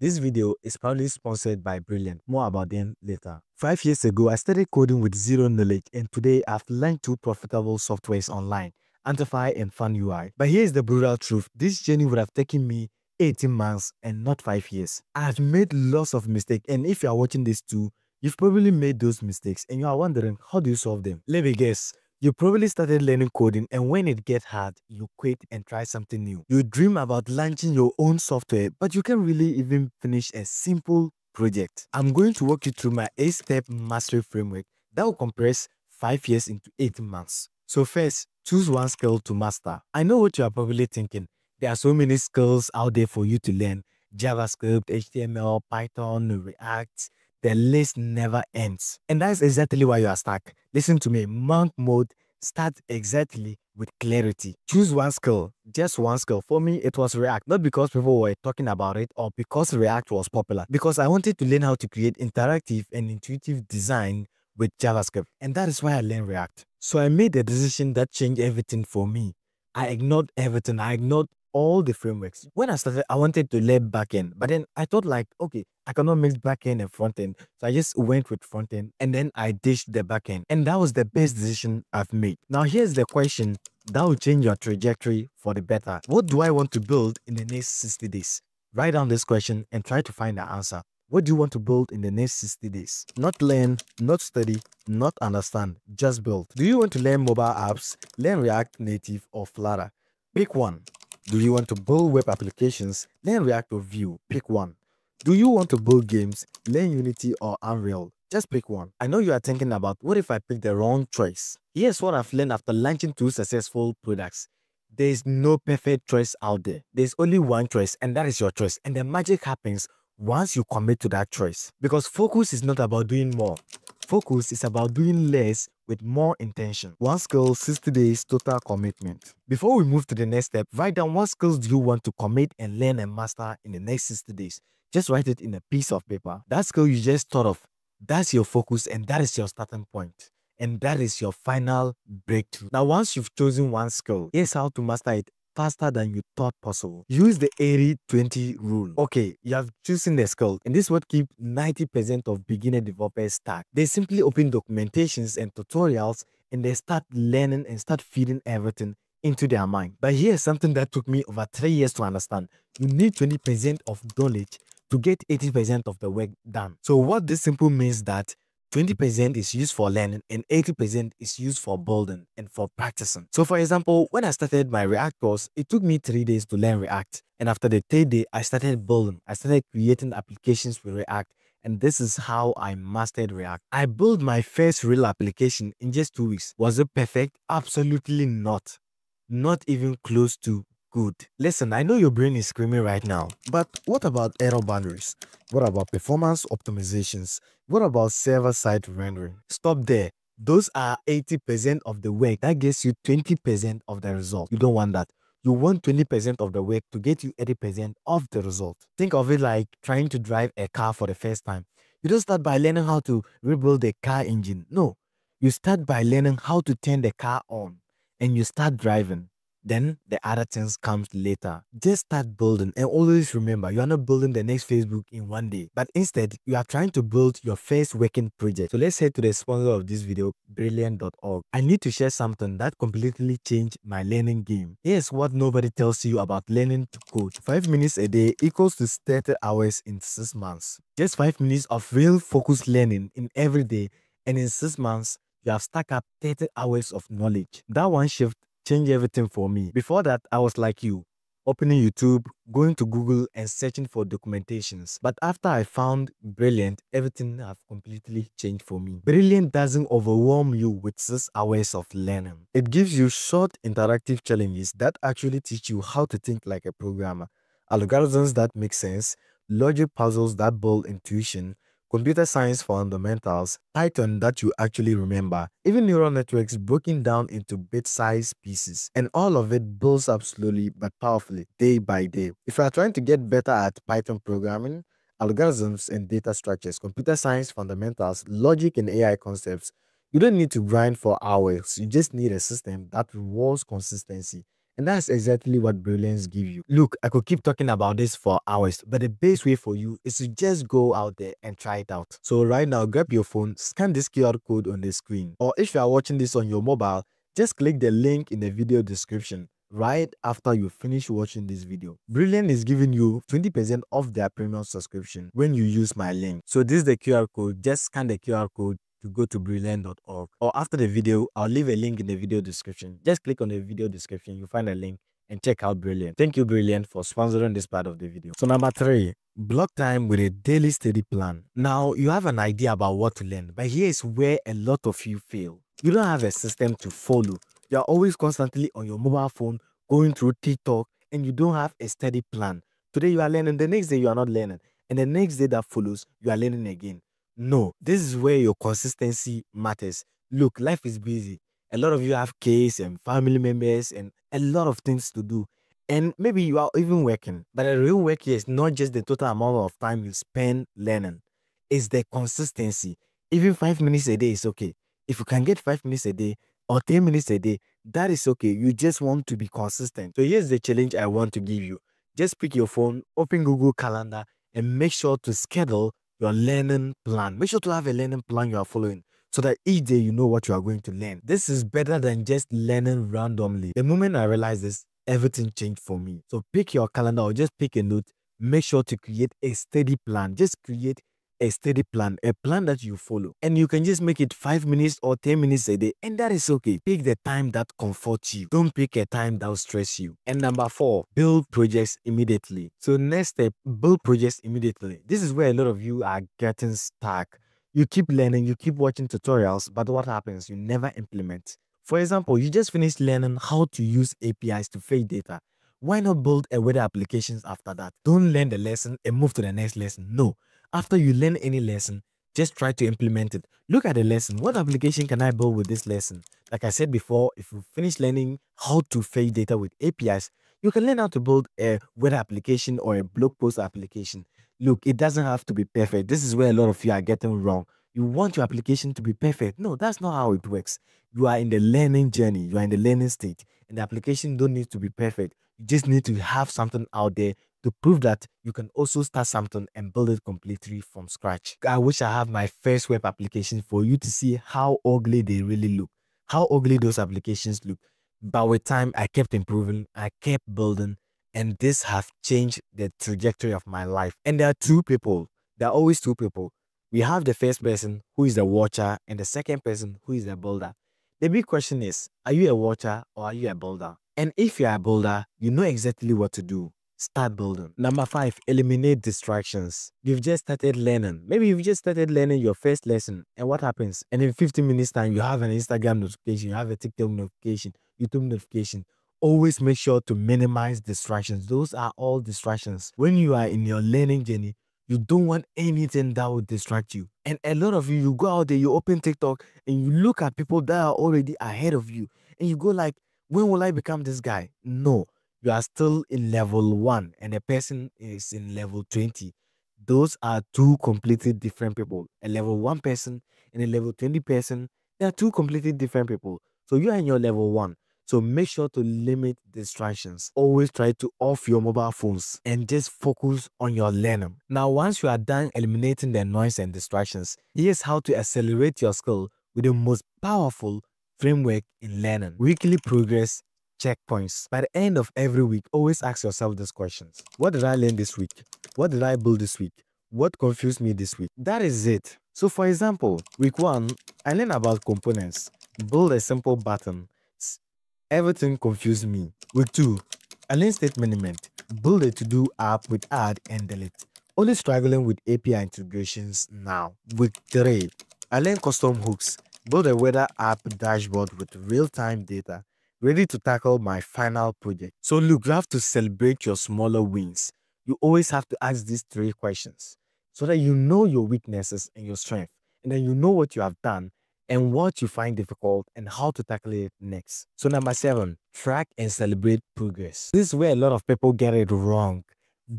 This video is proudly sponsored by Brilliant. More about them later. Five years ago, I started coding with zero knowledge and today I've learned two profitable softwares online, Antify and FunUI. But here's the brutal truth. This journey would have taken me 18 months and not 5 years. I've made lots of mistakes and if you are watching this too, you've probably made those mistakes and you are wondering how do you solve them? Let me guess. You probably started learning coding and when it gets hard, you quit and try something new. You dream about launching your own software, but you can't really even finish a simple project. I'm going to walk you through my 8-step mastery framework that will compress 5 years into 18 months. So first, choose one skill to master. I know what you are probably thinking. There are so many skills out there for you to learn. JavaScript, HTML, Python, React, the list never ends. And that's exactly why you are stuck. Listen to me, monk mode starts exactly with clarity. Choose one skill, just one skill. For me, it was React, not because people were talking about it or because React was popular, because I wanted to learn how to create interactive and intuitive design with JavaScript. And that is why I learned React. So I made a decision that changed everything for me. I ignored everything. I ignored all the frameworks. When I started, I wanted to learn backend, but then I thought like, okay, I cannot mix backend and frontend. So I just went with frontend and then I dished the backend. And that was the best decision I've made. Now here's the question that will change your trajectory for the better. What do I want to build in the next 60 days? Write down this question and try to find the answer. What do you want to build in the next 60 days? Not learn, not study, not understand, just build. Do you want to learn mobile apps, learn React Native or Flutter? Pick one. Do you want to build web applications? Learn React or Vue. Pick one. Do you want to build games? Learn Unity or Unreal. Just pick one. I know you are thinking about what if I pick the wrong choice? Here's what I've learned after launching two successful products. There is no perfect choice out there. There's only one choice and that is your choice. And the magic happens once you commit to that choice. Because focus is not about doing more. Focus is about doing less with more intention. One skill, 60 days total commitment. Before we move to the next step, write down what skills do you want to commit and learn and master in the next 60 days. Just write it in a piece of paper. That skill you just thought of, that's your focus and that is your starting point. And that is your final breakthrough. Now, once you've chosen one skill, here's how to master it faster than you thought possible. Use the 80-20 rule. Okay, you have chosen the skill and this would keep 90% of beginner developers stuck. They simply open documentations and tutorials and they start learning and start feeding everything into their mind. But here's something that took me over 3 years to understand. You need 20% of knowledge to get 80% of the work done. So what this simple means that 20% is used for learning and 80% is used for building and for practicing. So for example, when I started my React course, it took me 3 days to learn React. And after the third day, I started building. I started creating applications with React. And this is how I mastered React. I built my first real application in just 2 weeks. Was it perfect? Absolutely not. Not even close to good. Listen, I know your brain is screaming right now, but what about error boundaries? What about performance optimizations? What about server-side rendering? Stop there. Those are 80% of the work. That gets you 20% of the result. You don't want that. You want 20% of the work to get you 80% of the result. Think of it like trying to drive a car for the first time. You don't start by learning how to rebuild the car engine. No. You start by learning how to turn the car on and you start driving. Then the other things comes later. Just start building and always remember you are not building the next Facebook in one day, but instead you are trying to build your first working project. So let's head to the sponsor of this video, brilliant.org. I need to share something that completely changed my learning game. Here's what nobody tells you about learning to code. 5 minutes a day equals to 30 hours in 6 months. Just 5 minutes of real focused learning in every day and in 6 months you have stacked up 30 hours of knowledge. That one shift changed everything for me. Before that, I was like you, opening YouTube, going to Google and searching for documentations. But after I found Brilliant, everything have completely changed for me. Brilliant doesn't overwhelm you with six hours of learning. It gives you short interactive challenges that actually teach you how to think like a programmer, algorithms that make sense, logic puzzles that build intuition, computer science fundamentals, Python that you actually remember, even neural networks broken down into bit-sized pieces. And all of it builds up slowly but powerfully, day by day. If you are trying to get better at Python programming, algorithms and data structures, computer science fundamentals, logic and AI concepts, you don't need to grind for hours. You just need a system that rewards consistency And that's exactly what Brilliance give you. Look, I could keep talking about this for hours, but the best way for you is to just go out there and try it out. So right now, grab your phone, scan this QR code on the screen. Or if you are watching this on your mobile, just click the link in the video description right after you finish watching this video. Brilliant is giving you 20% off their premium subscription when you use my link. So this is the QR code. Just scan the QR code to go to brilliant.org or after the video i'll leave a link in the video description. Just click on the video description you'll find a link and check out brilliant. Thank you brilliant for sponsoring this part of the video. So number three block time with a daily study plan. Now you have an idea about what to learn but here is where a lot of you fail. You don't have a system to follow. You're always constantly on your mobile phone going through tiktok and you don't have a study plan. Today you are learning the next day you are not learning and the next day that follows you are learning again no, this is where your consistency matters. Look, life is busy. A lot of you have kids and family members and a lot of things to do. And maybe you are even working. But the real work here is not just the total amount of time you spend learning, it's the consistency. Even five minutes a day is okay. If you can get five minutes a day or 10 minutes a day, that is okay. You just want to be consistent. So here's the challenge I want to give you. Just pick your phone, open Google Calendar, and make sure to schedule your learning plan. Make sure to have a learning plan you are following so that each day you know what you are going to learn. This is better than just learning randomly. The moment I realized this, everything changed for me. So pick your calendar or just pick a note. Make sure to create a steady plan. Just create a steady plan, a plan that you follow. And you can just make it 5 minutes or 10 minutes a day, and that is okay. Pick the time that comforts you. Don't pick a time that will stress you. And number four, build projects immediately. So next step, build projects immediately. This is where a lot of you are getting stuck. You keep learning, you keep watching tutorials, but what happens? You never implement. For example, you just finished learning how to use APIs to fetch data. Why not build a weather applications after that? Don't learn the lesson and move to the next lesson. No, after you learn any lesson, just try to implement it. Look at the lesson. What application can I build with this lesson? Like I said before, if you finish learning how to fetch data with APIs, you can learn how to build a web application or a blog post application. Look, it doesn't have to be perfect. This is where a lot of you are getting wrong. You want your application to be perfect. No, that's not how it works. You are in the learning journey. You are in the learning stage. And the application don't need to be perfect. You just need to have something out there to prove that you can also start something and build it completely from scratch. I wish I have my first web application for you to see how ugly they really look, how ugly those applications look. But with time, I kept improving, I kept building, and this have changed the trajectory of my life. And there are two people, there are always two people. We have the first person who is the watcher and the second person who is the builder. The big question is, are you a watcher or are you a builder? And if you're a builder, you know exactly what to do start building. Number five, eliminate distractions. You've just started learning. Maybe you've just started learning your first lesson. And what happens? And in 15 minutes time, you have an Instagram notification, you have a TikTok notification, YouTube notification. Always make sure to minimize distractions. Those are all distractions. When you are in your learning journey, you don't want anything that will distract you. And a lot of you, you go out there, you open TikTok and you look at people that are already ahead of you. And you go like, when will I become this guy? No you are still in level 1 and a person is in level 20 those are two completely different people a level 1 person and a level 20 person they are two completely different people so you are in your level 1 so make sure to limit distractions. Always try to off your mobile phones and just focus on your learning. Now, once you are done eliminating the noise and distractions, here's how to accelerate your skill with the most powerful framework in learning. Weekly progress checkpoints. By the end of every week, always ask yourself these questions. What did I learn this week? What did I build this week? What confused me this week? That is it. So for example, week one, I learned about components. Build a simple button. Everything confused me. Week two, I learned state management. Build a to-do app with add and delete. Only struggling with API integrations now. Week three, I learned custom hooks. Build a weather app dashboard with real-time data ready to tackle my final project. So look, you have to celebrate your smaller wins. You always have to ask these three questions so that you know your weaknesses and your strength. And then you know what you have done and what you find difficult and how to tackle it next. So number seven, track and celebrate progress. This is where a lot of people get it wrong.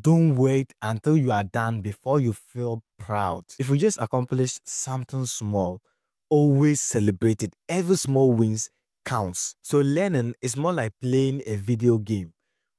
Don't wait until you are done before you feel proud. If you just accomplished something small, always celebrate it. Every small wins counts. So learning is more like playing a video game.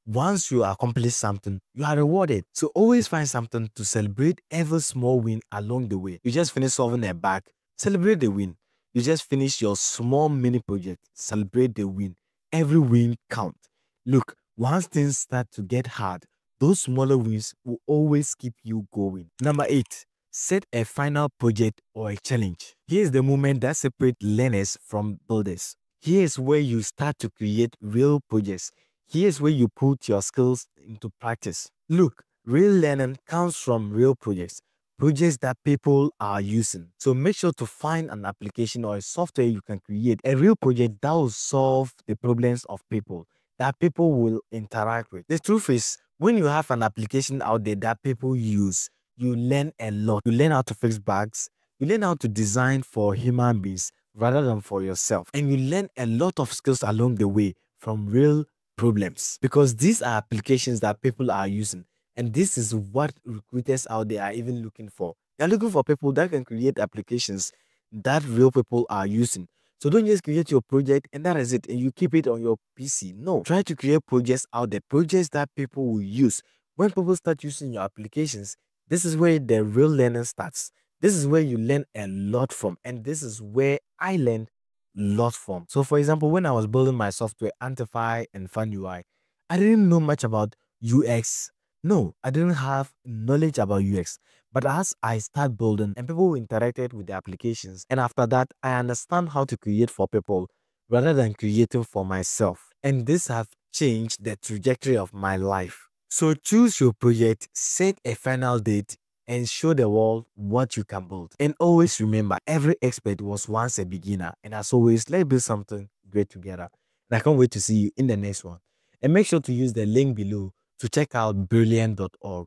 Once you accomplish something, you are rewarded. So always find something to celebrate every small win along the way. You just finished solving a bug, celebrate the win. You just finished your small mini project, celebrate the win. Every win counts. Look, once things start to get hard, those smaller wins will always keep you going. Number 8. Set a final project or a challenge. Here's the moment that separates learners from builders. Here's where you start to create real projects. Here's where you put your skills into practice. Look, real learning comes from real projects, projects that people are using. So make sure to find an application or a software you can create, a real project that will solve the problems of people, that people will interact with. The truth is, when you have an application out there that people use, you learn a lot. You learn how to fix bugs, you learn how to design for human beings, rather than for yourself. And you learn a lot of skills along the way from real problems because these are applications that people are using. And this is what recruiters out there are even looking for. They're looking for people that can create applications that real people are using. So don't just create your project and that is it and you keep it on your PC. No, try to create projects out there, projects that people will use. When people start using your applications, this is where the real learning starts. This is where you learn a lot from, and this is where I learned a lot from. So, for example, when I was building my software, Antify and FunUI, I didn't know much about UX. No, I didn't have knowledge about UX. But as I start building and people interacted with the applications, and after that, I understand how to create for people rather than creating for myself. And this have changed the trajectory of my life. So choose your project, set a final date, and show the world what you can build. And always remember, every expert was once a beginner. And as always, let's build something great together. And I can't wait to see you in the next one. And make sure to use the link below to check out brilliant.org.